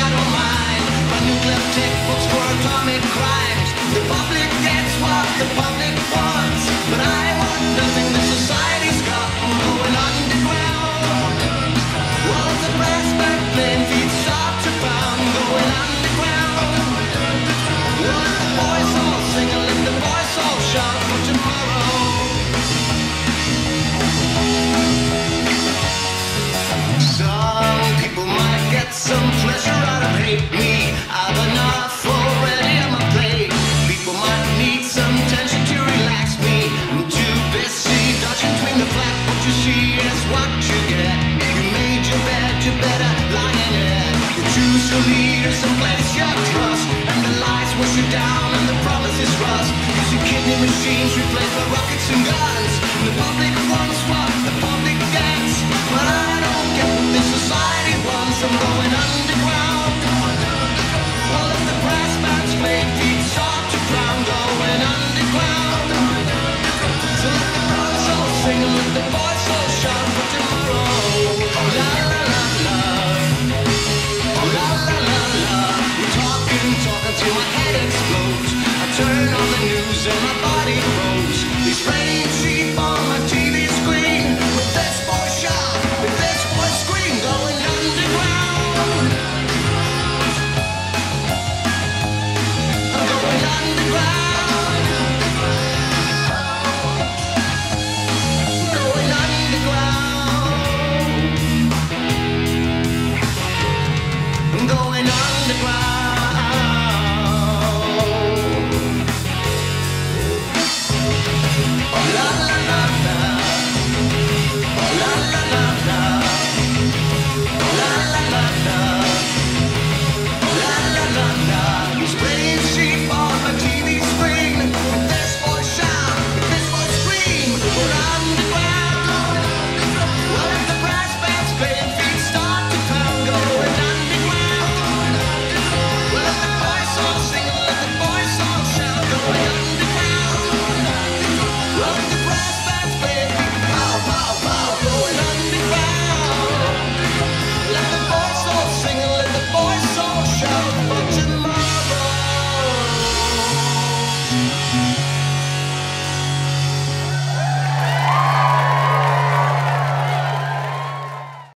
don't mind. My nuclear textbooks for atomic crimes. The public gets what the You choose your leaders and place your trust. And the lies wash you down and the promises rust. Using kidney machines replaced by rockets and guns. And the public wants what the public gets. But I don't get what this society wants. I'm going underground. All of the brass bands play soft. Going underground. Let the all sing let the boys